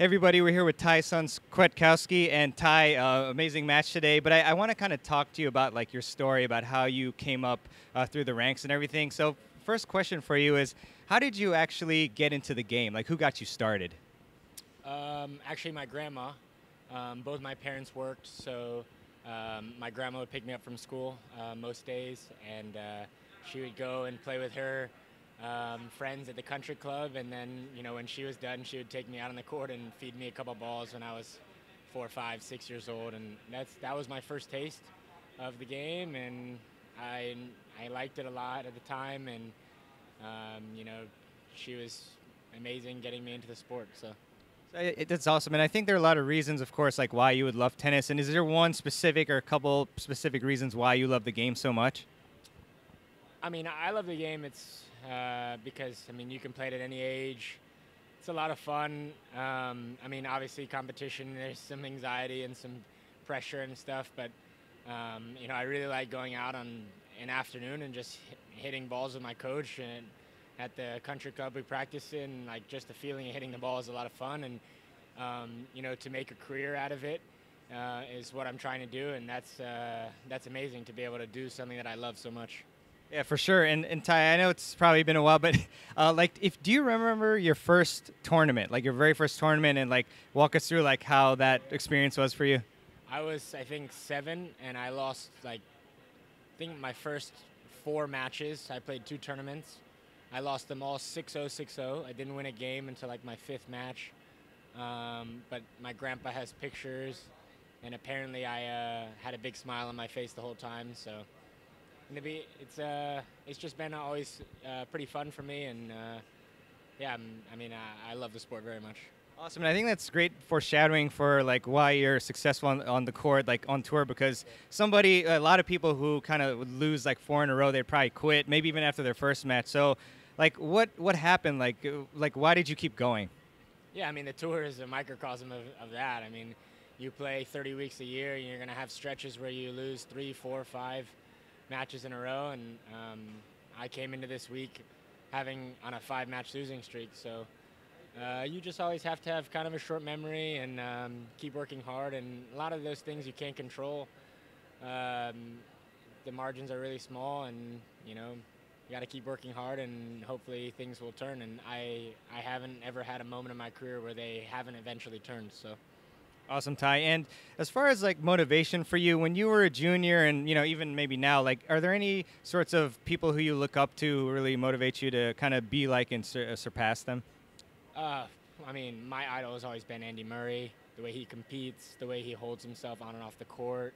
Everybody, we're here with Thai-Son Kwiatkowski and Ty. Uh, amazing match today, but I, I want to kind of talk to you about like your story about how you came up uh, through the ranks and everything. So, first question for you is, how did you actually get into the game? Like, who got you started? Um, actually, my grandma. Um, both my parents worked, so um, my grandma would pick me up from school uh, most days, and uh, she would go and play with her um, friends at the country club, and then you know when she was done, she would take me out on the court and feed me a couple balls when I was four, five, six years old, and that's that was my first taste of the game, and I I liked it a lot at the time, and um, you know she was amazing getting me into the sport. So. It, that's awesome, and I think there are a lot of reasons, of course, like why you would love tennis. And is there one specific or a couple specific reasons why you love the game so much? I mean, I love the game. It's uh, because I mean you can play it at any age. It's a lot of fun. Um, I mean, obviously competition. There's some anxiety and some pressure and stuff, but um, you know I really like going out on an afternoon and just hitting balls with my coach and at the country club we practice in. Like just the feeling of hitting the ball is a lot of fun, and um, you know to make a career out of it uh, is what I'm trying to do, and that's uh, that's amazing to be able to do something that I love so much. Yeah, for sure. And, and Ty, I know it's probably been a while, but uh, like, if do you remember your first tournament, like your very first tournament, and like walk us through like how that experience was for you? I was, I think, seven, and I lost like, I think my first four matches. I played two tournaments. I lost them all 6-0, 6-0. I didn't win a game until like my fifth match. Um, but my grandpa has pictures, and apparently I uh, had a big smile on my face the whole time. So to be it's uh it's just been always uh, pretty fun for me and uh, yeah I'm, i mean I, I, love the sport very much. Awesome and i think that's great foreshadowing for like why you're successful on, on the court like on tour because somebody a lot of people who kind of would lose like four in a row they'd probably quit maybe even after their first match. So like what what happened? Like uh, like why did you keep going? Yeah i mean the tour is a microcosm of, of that. I mean you play 30 weeks a year and you're going to have stretches where you lose three four five matches in a row, and um, I came into this week having on a five-match losing streak. So uh, you just always have to have kind of a short memory and um, keep working hard. And a lot of those things you can't control. Um, the margins are really small, and you know you got to keep working hard, and hopefully things will turn. And I I haven't ever had a moment in my career where they haven't eventually turned. So. Awesome, Ty. And as far as like motivation for you, when you were a junior, and you know even maybe now, like, are there any sorts of people who you look up to really motivate you to kind of be like and sur- surpass them? Uh, I mean, my idol has always been Andy Murray. The way he competes, the way he holds himself on and off the court.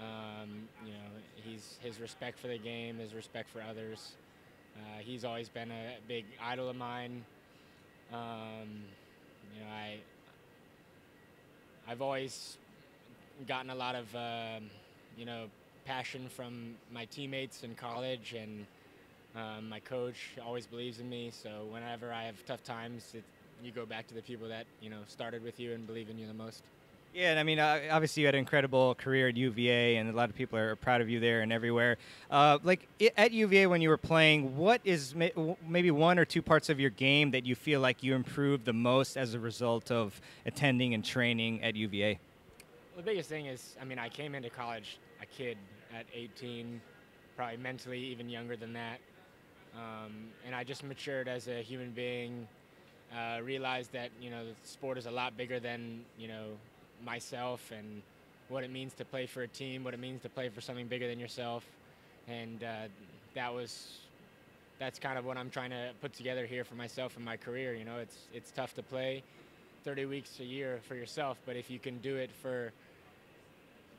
Um, you know, he's his respect for the game, his respect for others. Uh, he's always been a big idol of mine. Um, you know, I I've always gotten a lot of, um, you know, passion from my teammates in college, and um, my coach always believes in me. So whenever I have tough times, it, you go back to the people that you know started with you and believe in you the most. Yeah, and I mean, uh, obviously you had an incredible career at UVA, and a lot of people are proud of you there and everywhere. Uh, like at UVA when you were playing, what is maybe one or two parts of your game that you feel like you improved the most as a result of attending and training at UVA? the biggest thing is, I mean, I came into college a kid at 18, probably mentally even younger than that, um, and I just matured as a human being. Uh, realized that you know the sport is a lot bigger than you know myself and what it means to play for a team, what it means to play for something bigger than yourself, and uh, that was that's kind of what I'm trying to put together here for myself and my career. You know, it's it's tough to play 30 weeks a year for yourself, but if you can do it for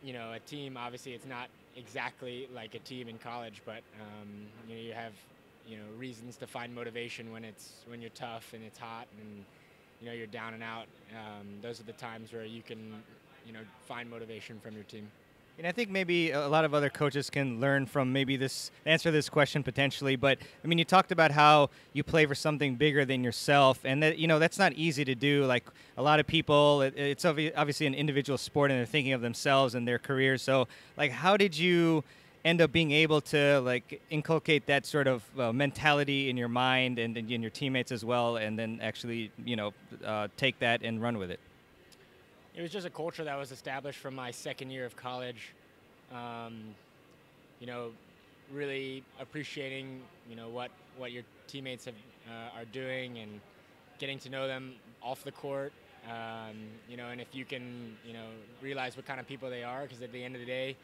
you know a team, obviously it's not exactly like a team in college, but um, you know you have you know reasons to find motivation when it's when you're tough and it's hot and you know you're down and out, um, those are the times where you can, you know, find motivation from your team. And I think maybe a lot of other coaches can learn from maybe this answer this question potentially. But I mean, you talked about how you play for something bigger than yourself, and that you know that's not easy to do. Like a lot of people, it, it's obviously an individual sport, and they're thinking of themselves and their careers. So, like, how did you? End up being able to like inculcate that sort of uh, mentality in your mind and, in your teammates as well, and then actually you know uh, take that and run with it? It was just a culture that was established from my second year of college. Um, you know, really appreciating you know what what your teammates have, uh, are doing and getting to know them off the court. Um, you know, and if you can you know realize what kind of people they are, because at the end of the day,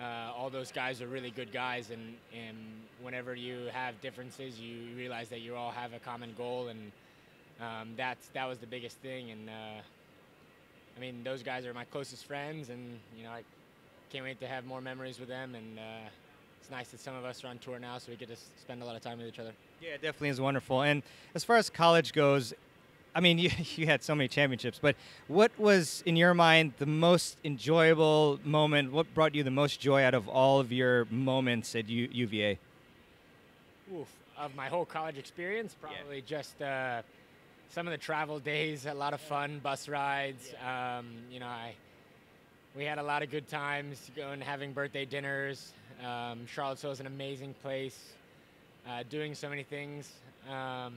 uh, all those guys are really good guys, and and whenever you have differences, you realize that you all have a common goal, and um, that's that was the biggest thing, and. Uh, I mean, those guys are my closest friends, and you know, I can't wait to have more memories with them. And uh, it's nice that some of us are on tour now, so we get to spend a lot of time with each other. Yeah, it definitely is wonderful. And as far as college goes, I mean, you, you had so many championships, but what was, in your mind, the most enjoyable moment? What brought you the most joy out of all of your moments at U- UVA? Oof, of my whole college experience, probably yeah. just. Uh, some of the travel days, a lot of fun, bus rides. Um, you know, I we had a lot of good times going having birthday dinners. Um, Charlottesville is an amazing place, uh, doing so many things. Um,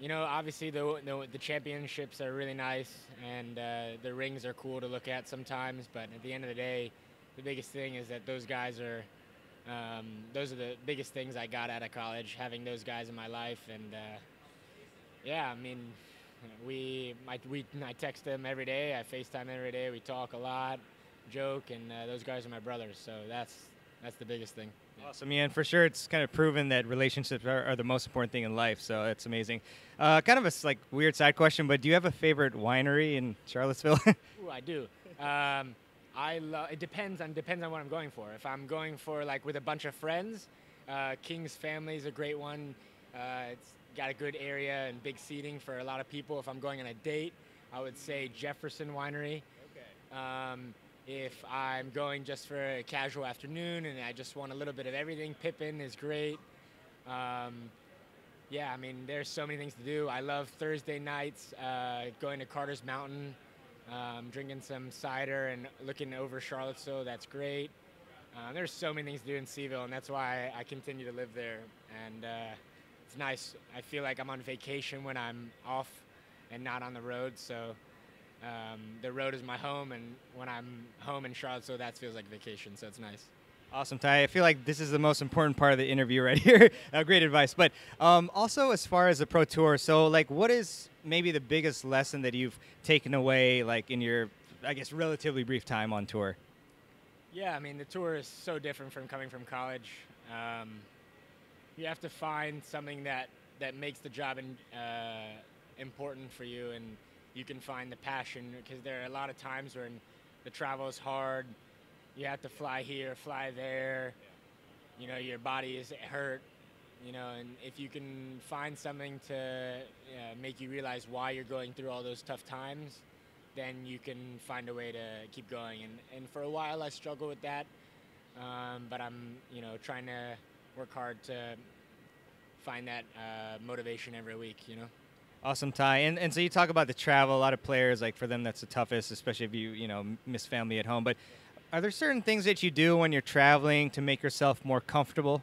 you know, obviously the, the, the championships are really nice, and uh, the rings are cool to look at sometimes. But at the end of the day, the biggest thing is that those guys are. Um, those are the biggest things I got out of college, having those guys in my life, and uh, yeah, I mean, we I, we I text them every day. I FaceTime every day. We talk a lot, joke, and uh, those guys are my brothers. So that's that's the biggest thing. Awesome, yeah, and for sure, it's kind of proven that relationships are, are the most important thing in life. So it's amazing. Uh, kind of a like weird side question, but do you have a favorite winery in Charlottesville? Ooh, I do. Um, I love. It depends on depends on what I'm going for. If I'm going for like with a bunch of friends, uh, King's Family is a great one. Uh, it's got a good area and big seating for a lot of people. If I'm going on a date, I would say Jefferson Winery. Okay. Um, if I'm going just for a casual afternoon and I just want a little bit of everything, Pippin is great. Um, yeah, I mean, there's so many things to do. I love Thursday nights, uh, going to Carter's Mountain, um, drinking some cider and looking over Charlottesville. That's great. Uh, there's so many things to do in C-ville, and that's why I, I continue to live there. And uh, it's nice. I feel like I'm on vacation when I'm off and not on the road. So um, the road is my home, and when I'm home in Charlottesville, that feels like vacation. So it's nice. Awesome, Ty. I feel like this is the most important part of the interview right here. uh, great advice. But um, also, as far as the pro tour, so like, what is maybe the biggest lesson that you've taken away, like in your, I guess, relatively brief time on tour? Yeah, I mean, the tour is so different from coming from college. Um, you have to find something that that makes the job in, uh, important for you, and you can find the passion because there are a lot of times when the travel is hard. You have to fly here, fly there. You know, your body is hurt. You know, and if you can find something to uh, make you realize why you're going through all those tough times, then you can find a way to keep going. And, and for a while, I struggled with that, um, but I'm, you know, trying to work hard to find that uh, motivation every week, you know. Awesome, Ty. And, and so you talk about the travel. A lot of players, like for them, that's the toughest, especially if you you know miss family at home. But are there certain things that you do when you're traveling to make yourself more comfortable?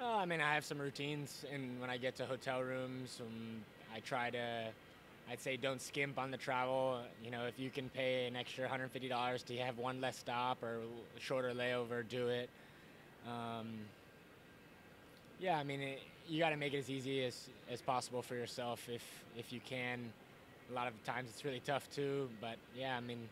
Uh, I mean, I have some routines, and when I get to hotel rooms, um, I try to. I'd say don't skimp on the travel. You know, if you can pay an extra $150 to have one less stop or shorter layover, do it. Um, yeah, I mean, it, you got to make it as easy as, as possible for yourself if if you can. A lot of times it's really tough too, but yeah, I mean,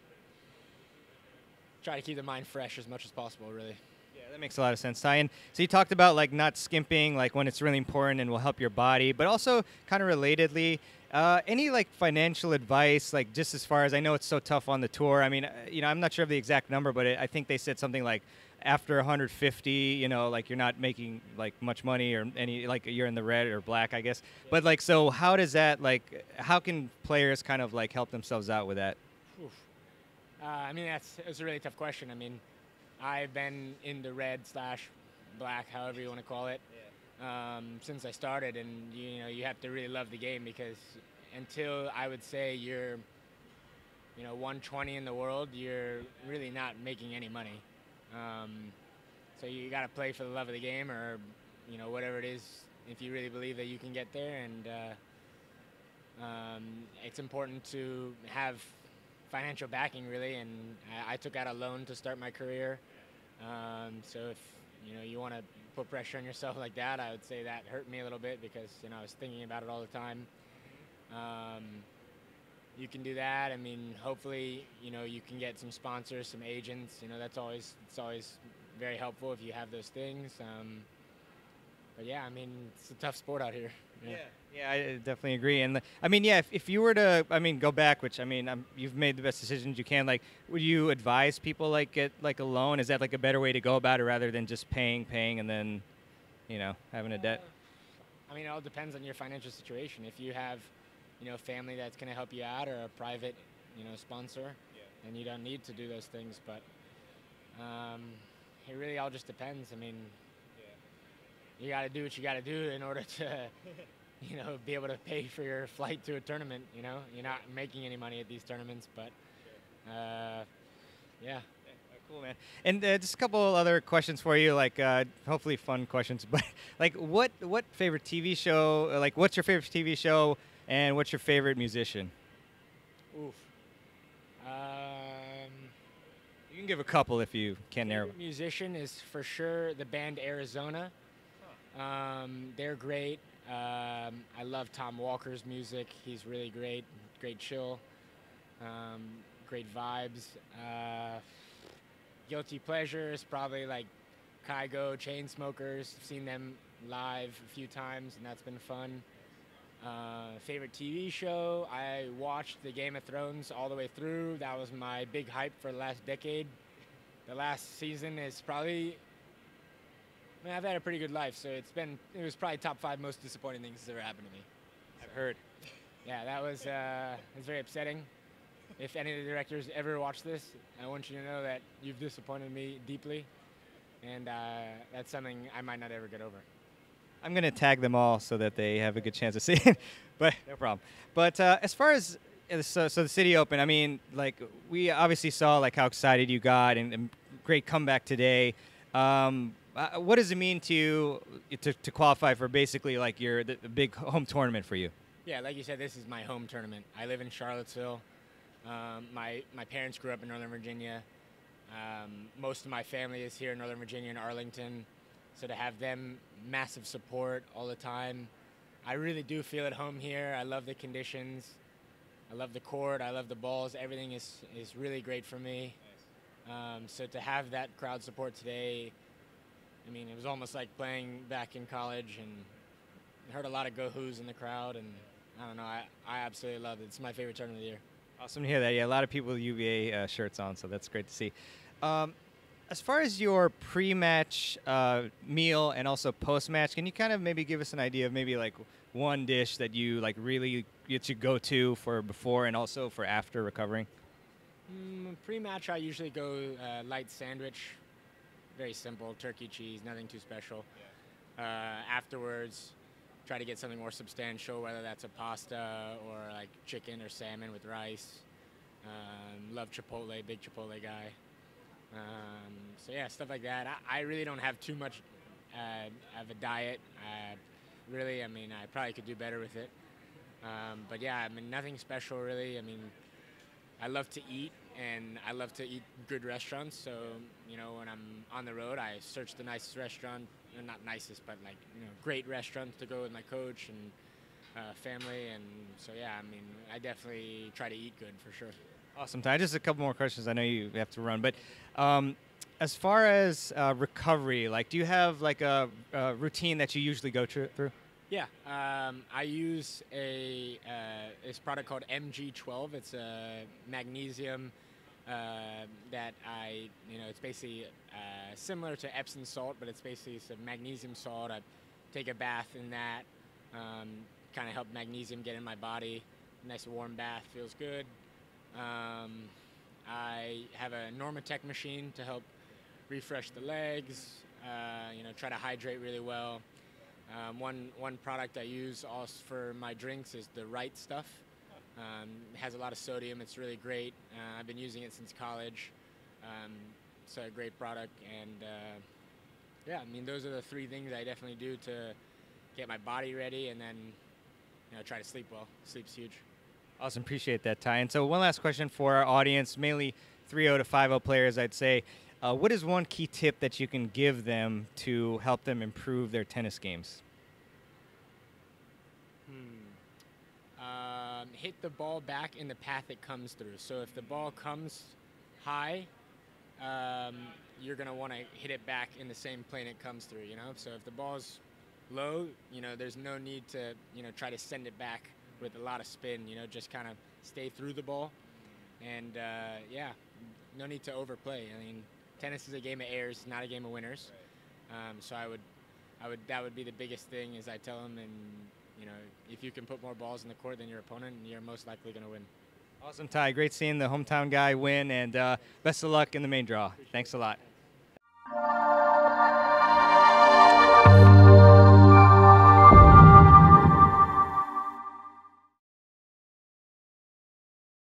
try to keep the mind fresh as much as possible, really. Yeah, that makes a lot of sense, Ty. And so you talked about like not skimping, like when it's really important and will help your body, but also kind of relatedly, uh, any like financial advice, like just as far as I know, it's so tough on the tour. I mean, uh, you know, I'm not sure of the exact number, but it, I think they said something like after 150, you know, like you're not making like much money or any like you're in the red or black, I guess. But like, so how does that like? How can players kind of like help themselves out with that? Uh, I mean, that's it's a really tough question. I mean, I've been in the red slash black, however you want to call it, yeah. um, since I started, and you know, you have to really love the game because until I would say you're you know 120 in the world, you're really not making any money. Um, so you got to play for the love of the game, or you know whatever it is. If you really believe that you can get there, and uh, um, it's important to have financial backing, really. And I, I, took out a loan to start my career. Um, so if you know you want to put pressure on yourself like that, I would say that hurt me a little bit because you know I was thinking about it all the time. Um, you can do that. I mean, hopefully, you know, you can get some sponsors, some agents. You know, that's always it's always very helpful if you have those things. Um, but yeah, I mean, it's a tough sport out here. Yeah, yeah, I definitely agree. And the, I mean, yeah, if, if you were to, I mean, go back, which I mean, I'm, you've made the best decisions you can. Like, would you advise people like get like a loan? Is that like a better way to go about it rather than just paying, paying, and then, you know, having a debt? I mean, it all depends on your financial situation. If you have you know, family that's going to help you out or a private, you know, sponsor, yeah. and you don't need to do those things. But um, it really all just depends. I mean, yeah. you got to do what you got to do in order to, you know, be able to pay for your flight to a tournament. You know, you're not making any money at these tournaments, but uh, yeah. Cool, man. And uh, just a couple other questions for you, like uh, hopefully fun questions. But like, what what favorite TV show? Like, what's your favorite TV show? And what's your favorite musician? Oof. Um, you can give a couple if you can narrow. Musician is for sure the band Arizona. Um, they're great. Um, I love Tom Walker's music. He's really great. Great chill. Um, great vibes. Uh, guilty pleasures probably like Kygo, Chainsmokers. Seen them live a few times, and that's been fun. Uh, favorite TV show? I watched the Game of Thrones all the way through. That was my big hype for the last decade. The last season is probably. I mean, I've had a pretty good life, so it's been. It was probably top five most disappointing things that's ever happened to me. I've heard. Yeah, that was. Uh, was very upsetting. If any of the directors ever watch this, I want you to know that you've disappointed me deeply, and uh, that's something I might not ever get over. I'm going to tag them all so that they have a good chance of seeing it. but no problem. But uh, as far as uh, so, so, the Citi Open, I mean, like we obviously saw like how excited you got and, and great comeback today. Um, uh, what does it mean to you to, to qualify for basically like your the, the, big home tournament for you? Yeah, like you said, this is my home tournament. I live in Charlottesville. Um, my my parents grew up in Northern Virginia. Um, most of my family is here in Northern Virginia in Arlington. So to have them massive support all the time, I really do feel at home here. I love the conditions. I love the court. I love the balls. Everything is, is really great for me. Um, so to have that crowd support today, I mean, it was almost like playing back in college and heard a lot of go Hoos in the crowd. And I don't know, I, I absolutely love it. It's my favorite tournament of the year. Awesome to hear that. Yeah, a lot of people with UVA uh, shirts on, so that's great to see. Um, as far as your pre-match uh, meal and also post-match, can you kind of maybe give us an idea of maybe like one dish that you like really get to go to for before and also for after recovering? Mm, pre-match, I usually go uh, light sandwich, very simple, turkey cheese, nothing too special. Yeah. Uh, afterwards, try to get something more substantial, whether that's a pasta or like chicken or salmon with rice. Um, love Chipotle, big Chipotle guy. Um, so yeah, stuff like that. I, I, really don't have too much uh, of a diet. Uh, really, I mean, I probably could do better with it. Um, but yeah, I mean, nothing special really. I mean, I love to eat and I love to eat good restaurants. So, you know, when I'm on the road, I search the nicest restaurant, not nicest, but like, you know, great restaurants to go with my coach and uh, family. And so, yeah, I mean, I definitely try to eat good for sure. Awesome. Ty. Just a couple more questions. I know you have to run, but um, as far as uh, recovery, like, do you have like a, a routine that you usually go through? Yeah, um, I use a uh, this product called MG12. It's a magnesium uh, that I, you know, it's basically uh, similar to Epsom salt, but it's basically some magnesium salt. I take a bath in that, um, kind of help magnesium get in my body. Nice warm bath feels good. Um, I have a Normatec machine to help refresh the legs, uh, you know, try to hydrate really well. Um, one, one product I use also for my drinks is the right stuff. Um, has a lot of sodium. It's really great. Uh, I've been using it since college. Um, it's a great product, and uh, yeah, I mean those are the three things I definitely do to get my body ready, and then you know try to sleep well. Sleep's huge. Awesome, appreciate that, Ty. And so one last question for our audience, mainly 3-0 to 5-0 players, I'd say. Uh, what is one key tip that you can give them to help them improve their tennis games? Hmm. Um, hit the ball back in the path it comes through. So if the ball comes high, um, you're going to want to hit it back in the same plane it comes through, you know? So if the ball's low, you know, there's no need to, you know, try to send it back with a lot of spin, you know, just kind of stay through the ball. And uh, yeah, no need to overplay. I mean, tennis is a game of errors, not a game of winners. Um, so I would, I would, that would be the biggest thing is I tell them, and you know, if you can put more balls in the court than your opponent, you're most likely going to win. Awesome, Ty. Great seeing the hometown guy win, and uh, best of luck in the main draw. Thanks a lot.